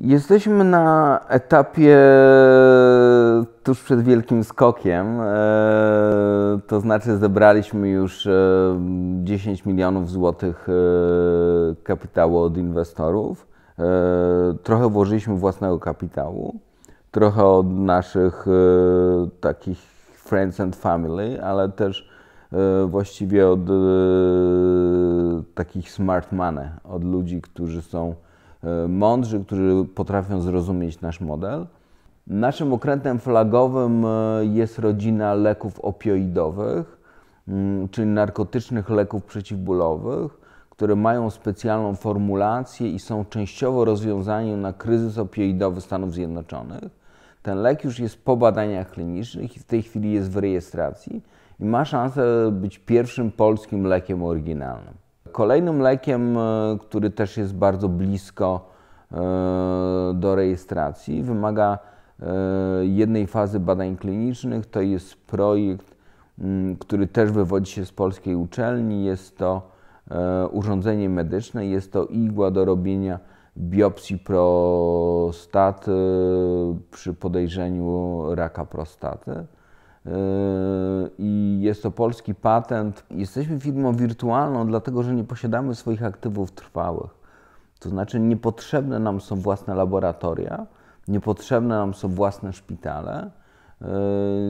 Jesteśmy na etapie tuż przed wielkim skokiem. E, to znaczy, zebraliśmy już 10 e, milionów złotych e, kapitału od inwestorów. Trochę włożyliśmy własnego kapitału, trochę od naszych takich friends and family, ale też właściwie od takich smart money, od ludzi, którzy są mądrzy, którzy potrafią zrozumieć nasz model. Naszym okrętem flagowym e, jest rodzina leków opioidowych, mm, czyli narkotycznych leków przeciwbólowych, które mają specjalną formulację i są częściowo rozwiązaniem na kryzys opioidowy Stanów Zjednoczonych. Ten lek już jest po badaniach klinicznych i w tej chwili jest w rejestracji i ma szansę być pierwszym polskim lekiem oryginalnym. Kolejnym lekiem, e, który też jest bardzo blisko e, do rejestracji, wymaga e, jednej fazy badań klinicznych. To jest projekt, mm, który też wywodzi się z polskiej uczelni. Jest to urządzenie medyczne, jest to igła do robienia biopsji prostaty przy podejrzeniu raka prostaty. Yy, i jest to polski patent. Jesteśmy firmą wirtualną, dlatego że nie posiadamy swoich aktywów trwałych. To znaczy, niepotrzebne nam są własne laboratoria, niepotrzebne nam są własne szpitale, yy,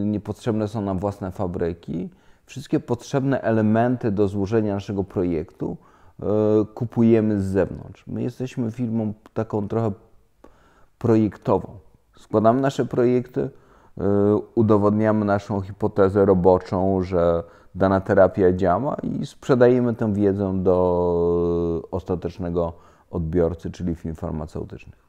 niepotrzebne są nam własne fabryki. Wszystkie potrzebne elementy do złożenia naszego projektu yy, kupujemy z zewnątrz. My jesteśmy firmą taką trochę projektową. Składamy nasze projekty udowodniamy naszą hipotezę roboczą, że dana terapia działa i sprzedajemy tę wiedzę do ostatecznego odbiorcy, czyli firm farmaceutycznych.